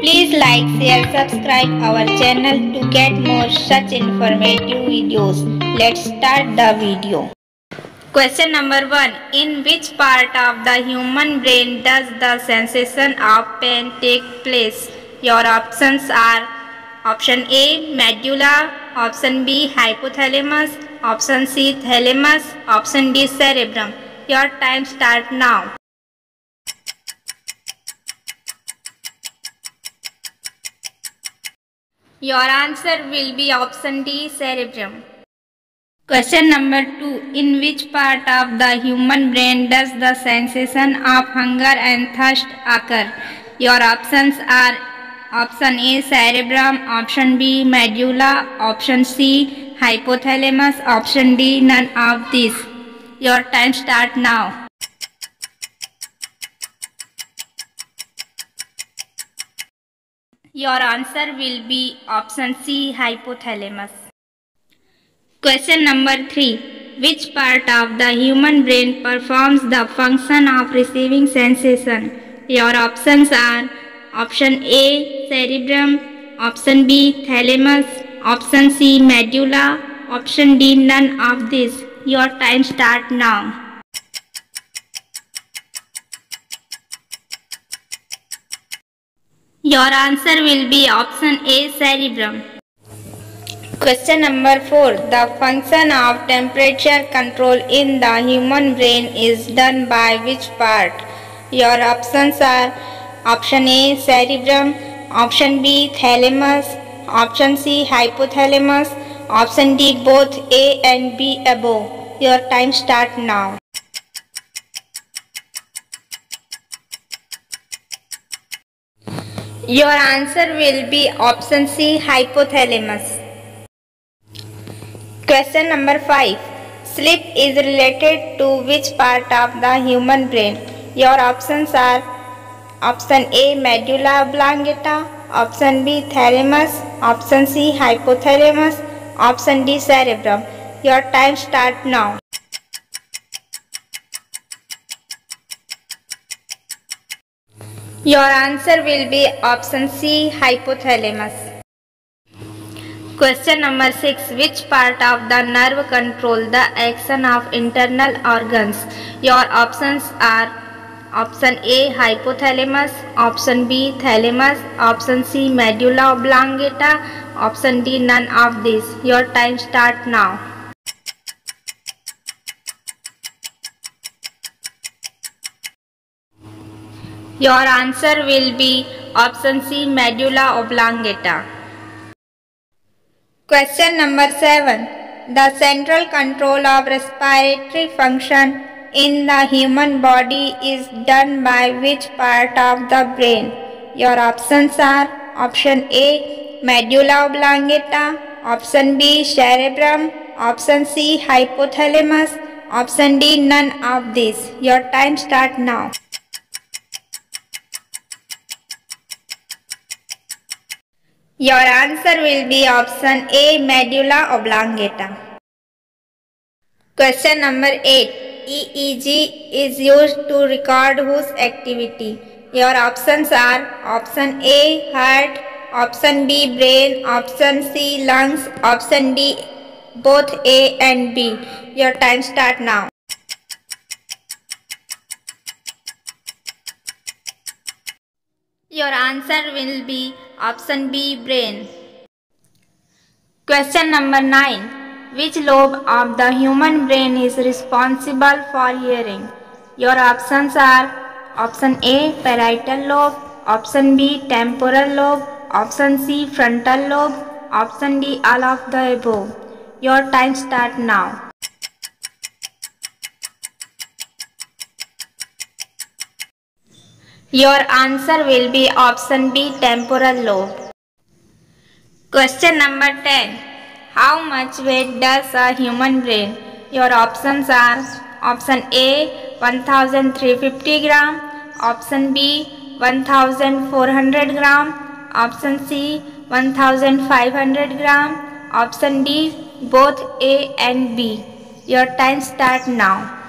Please like, share, subscribe our channel to get more such informative videos. Let's start the video. Question number 1. In which part of the human brain does the sensation of pain take place? Your options are Option A medulla, option B hypothalamus, option C thalamus, option D cerebrum. Your time start now. Your answer will be option D cerebrum. Question number 2. In which part of the human brain does the sensation of hunger and thirst occur? Your options are option A cerebrum, option B medulla, option C hypothalamus, option D none of these. Your time start now. Your answer will be option C hypothalamus. Question number 3. Which part of the human brain performs the function of receiving sensation? Your options are option A cerebrum, option B thalamus, option C medulla, option D none of this. Your time start now. Your answer will be option A cerebrum. Question number 4. The function of temperature control in the human brain is done by which part? Your options are option A cerebrum, option B thalamus, option C hypothalamus, option D both A and B above. Your time start now. Your answer will be option C hypothalamus. Question number 5. Sleep is related to which part of the human brain? Your options are option A medulla oblongata, option B thalamus, option C hypothalamus, option D cerebrum. Your time start now. Your answer will be option C hypothalamus. Question number 6. Which part of the nerve control the action of internal organs? Your options are option A hypothalamus, option B thalamus, option C medulla oblongata, option D none of these. Your time start now. Your answer will be option C medulla oblongata. Question number 7. The central control of respiratory function in the human body is done by which part of the brain? Your options are option A medulla oblongata, option B cerebrum, option C hypothalamus, option D none of these. Your time start now. Your answer will be option A medulla oblongata. Question number 8. EEG is used to record whose activity? Your options are option A heart, option B brain, option C lungs, option D both A and B. Your time start now. Your answer will be option B brain. Question number 9. Which lobe of the human brain is responsible for hearing? Your options are option A parietal lobe, option B temporal lobe, option C frontal lobe, option D all of the above. Your time start now. Your answer will be option B temporal lobe. Question number 10. How much weight does a human brain? Your options are option A 1350 gram, option B 1400 gram, option C 1500 gram, option D both A and B. Your time start now.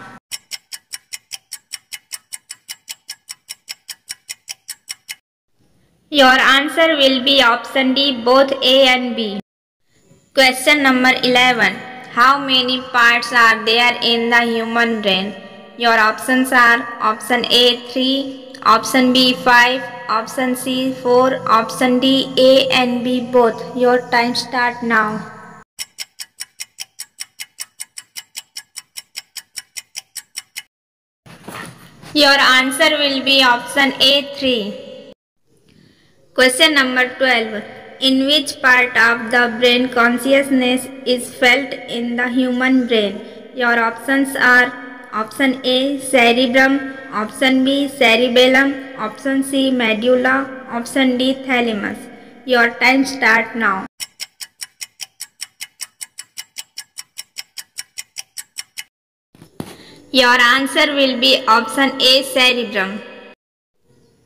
Your answer will be option D, both A and B. Question number 11. How many parts are there in the human brain? Your options are option A 3, option B 5, option C 4, option D A and B both. Your time start now. Your answer will be option A 3. Question number 12. In which part of the brain consciousness is felt in the human brain? Your options are option A cerebrum, option B cerebellum, option C medulla, option D thalamus. Your time start now. Your answer will be option A cerebrum.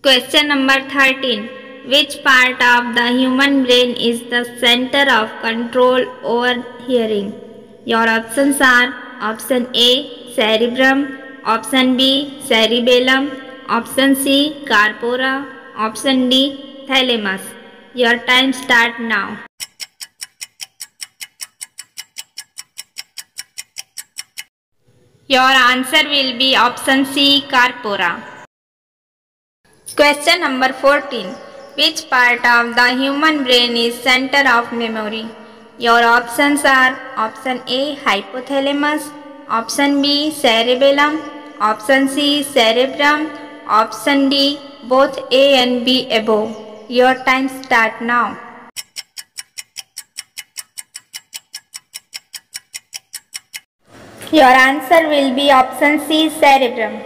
Question number 13. Which part of the human brain is the center of control over hearing? Your options are option A cerebrum, option B cerebellum, option C corpora, option D thalamus. Your time start now. Your answer will be option C corpora. Question number 14. Which part of the human brain is center of memory? Your options are option A hypothalamus, option B cerebellum, option C cerebrum, option D both A and B above. Your time start now. Your answer will be option C cerebrum.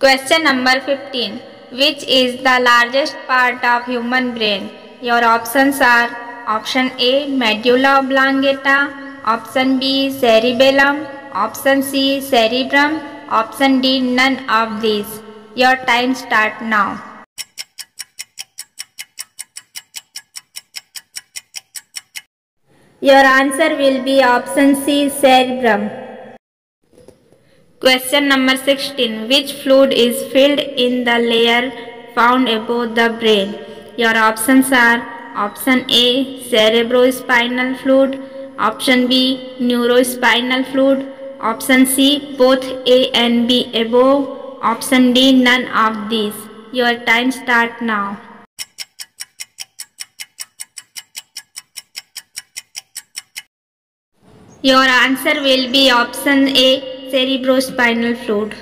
Question number 15. Which is the largest part of human brain? Your options are option A medulla oblongata, option B cerebellum, option C cerebrum, option D none of these. Your time start now. Your answer will be option C cerebrum. Question number 16. Which fluid is filled in the layer found above the brain? Your options are option A cerebrospinal fluid, option B neurospinal fluid, option C both A and B above, option D none of these. Your time start now. Your answer will be option A cerebrospinal fluid.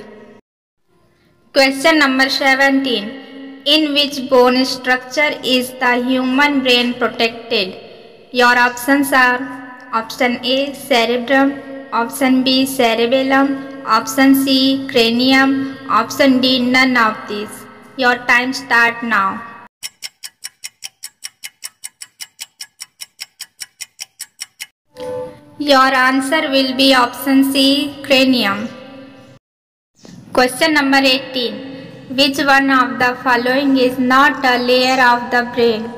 Question number 17. In which bone structure is the human brain protected? Your options are option A cerebrum, option B cerebellum, option C cranium, option D none of these. Your time start now. Your answer will be option C cranium. Question number 18. Which one of the following is not a layer of the brain?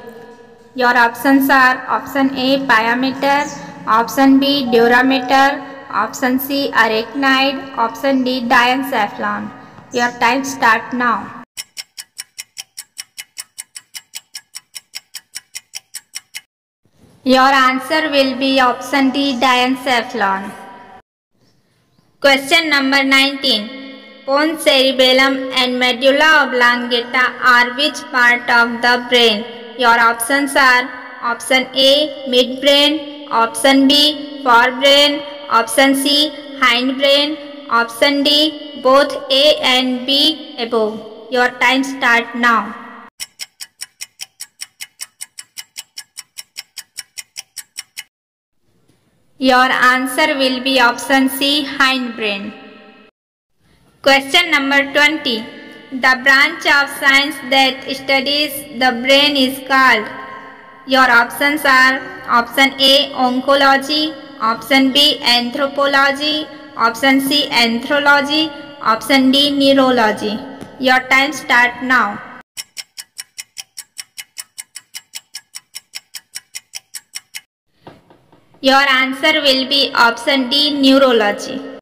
Your options are option A pia mater, option B dura mater, option C arachnoid, option D diencephalon. Your time start now. Your answer will be option D diencephalon. Question number 19. Pons cerebellum and medulla oblongata are which part of the brain? Your options are option A midbrain, option B forebrain, option C hindbrain, option D both A and B above. Your time start now. Your answer will be option C hindbrain. Question number 20. The branch of science that studies the brain is called. Your options are option A oncology, option B anthropology, option C anthropology, option D neurology. Your time start now. Your answer will be option D neurology.